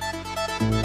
Música